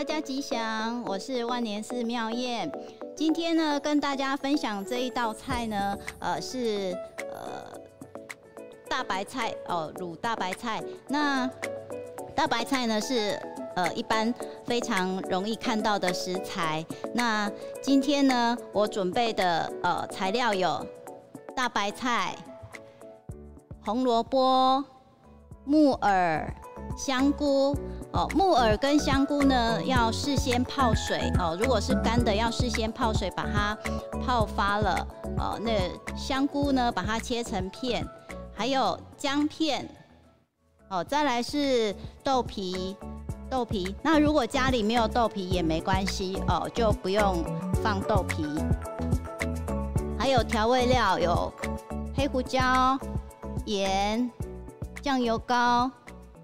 大家吉祥，我是万年寺妙燕。今天呢，跟大家分享这一道菜呢，呃，是呃大白菜哦，卤大白菜。那大白菜呢是呃一般非常容易看到的食材。那今天呢，我准备的呃材料有大白菜、红萝卜、木耳、香菇。哦，木耳跟香菇呢要事先泡水哦。如果是干的，要事先泡水把它泡发了。哦，那香菇呢，把它切成片，还有姜片。哦，再来是豆皮，豆皮。那如果家里没有豆皮也没关系哦，就不用放豆皮。还有调味料有黑胡椒、盐、酱油膏、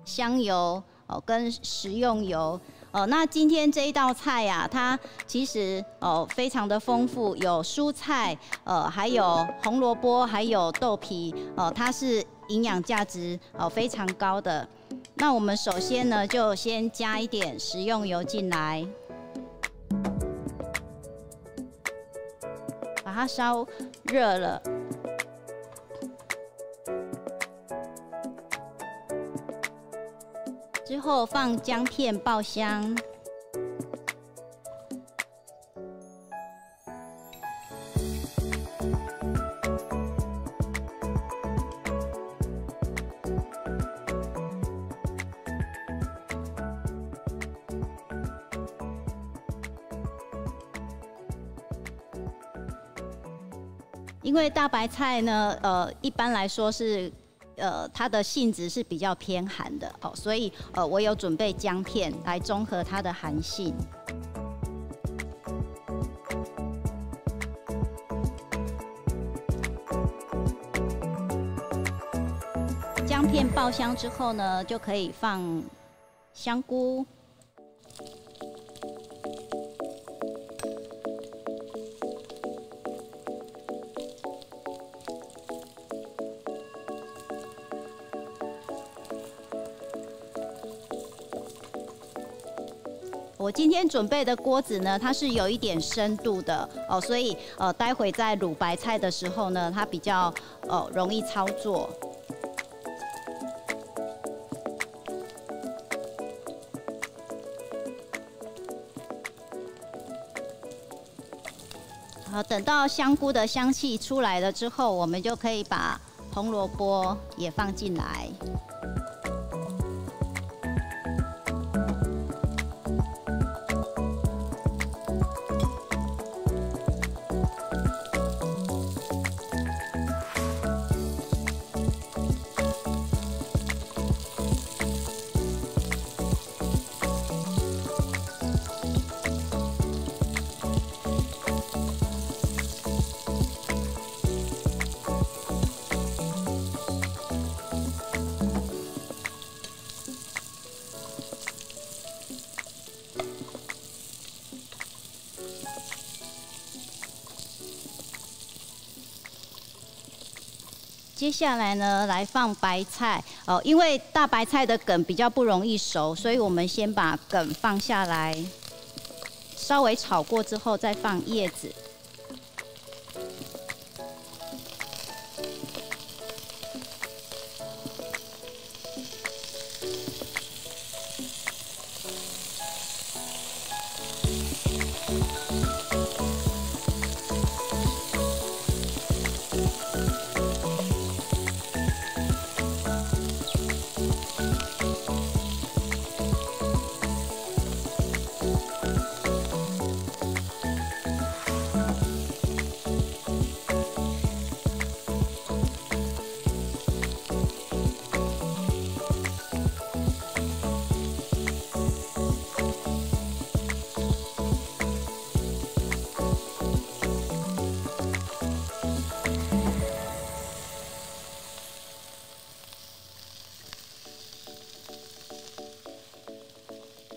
香油。哦，跟食用油哦。那今天这一道菜呀，它其实哦非常的丰富，有蔬菜，呃，还有红萝卜，还有豆皮，哦，它是营养价值哦非常高的。那我们首先呢，就先加一点食用油进来，把它烧热了。之后放姜片爆香，因为大白菜呢，呃，一般来说是。呃，它的性质是比较偏寒的哦，所以呃，我有准备姜片来中和它的寒性。姜片爆香之后呢，就可以放香菇。我今天准备的锅子呢，它是有一点深度的哦，所以呃，待会在卤白菜的时候呢，它比较呃容易操作。好，等到香菇的香气出来了之后，我们就可以把红萝卜也放进来。接下来呢，来放白菜哦，因为大白菜的梗比较不容易熟，所以我们先把梗放下来，稍微炒过之后再放叶子。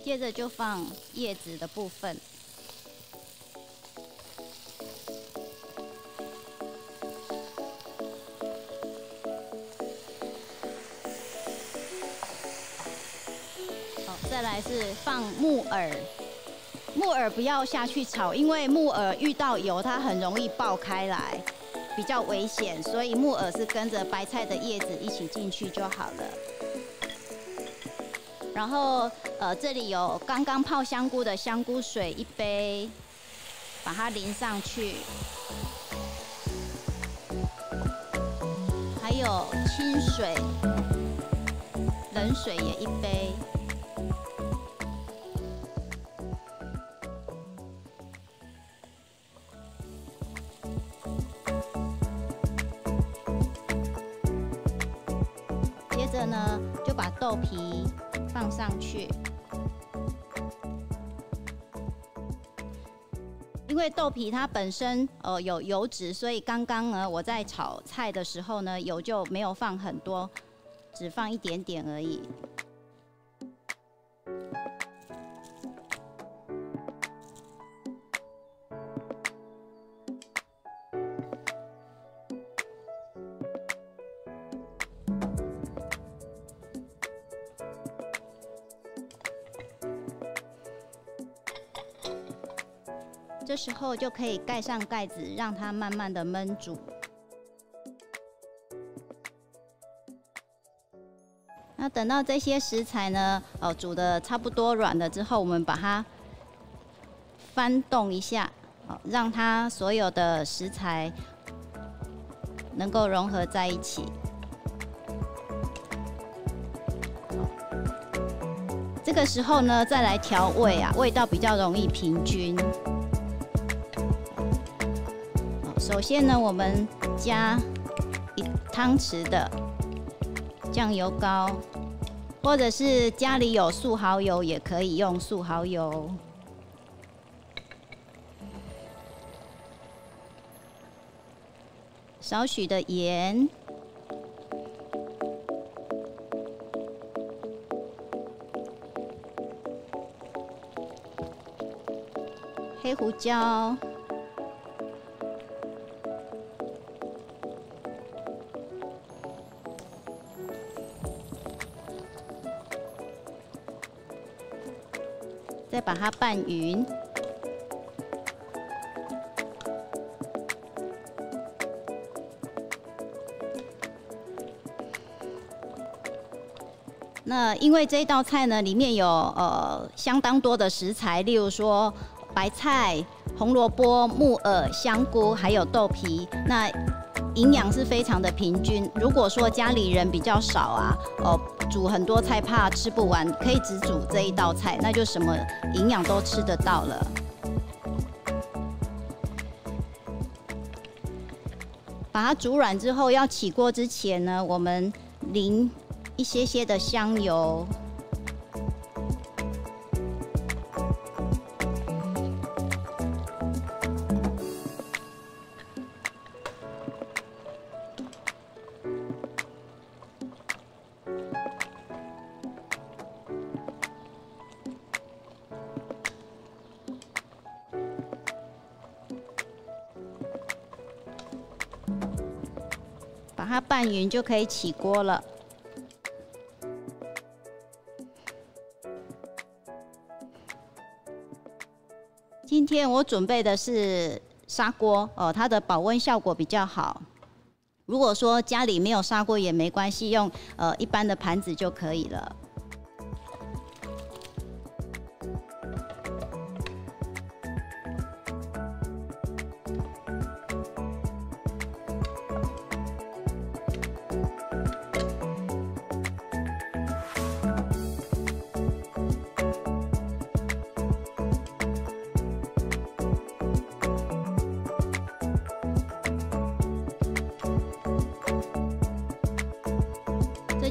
接着就放叶子的部分，好，再来是放木耳。木耳不要下去炒，因为木耳遇到油它很容易爆开来，比较危险，所以木耳是跟着白菜的叶子一起进去就好了。然后呃，这里有刚刚泡香菇的香菇水一杯，把它淋上去，还有清水、冷水也一杯。因为豆皮它本身呃有油脂，所以刚刚呢我在炒菜的时候呢，油就没有放很多，只放一点点而已。这时候就可以盖上盖子，让它慢慢的焖煮。那等到这些食材呢，哦，煮的差不多软了之后，我们把它翻动一下，哦，让它所有的食材能够融合在一起。这个时候呢，再来调味啊，味道比较容易平均。首先呢，我们加一汤匙的酱油膏，或者是家里有素蚝油也可以用素蚝油，少许的盐，黑胡椒。再把它拌匀，那因为这道菜呢，里面有呃相当多的食材，例如说白菜、红萝卜、木耳、香菇，还有豆皮，那营养是非常的平均。如果说家里人比较少啊，哦。煮很多菜怕吃不完，可以只煮这一道菜，那就什么营养都吃得到了。把它煮软之后，要起锅之前呢，我们淋一些些的香油。把它拌匀就可以起锅了。今天我准备的是砂锅哦，它的保温效果比较好。如果说家里没有砂锅也没关系，用呃一般的盘子就可以了。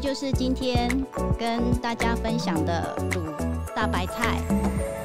这就是今天跟大家分享的卤大白菜。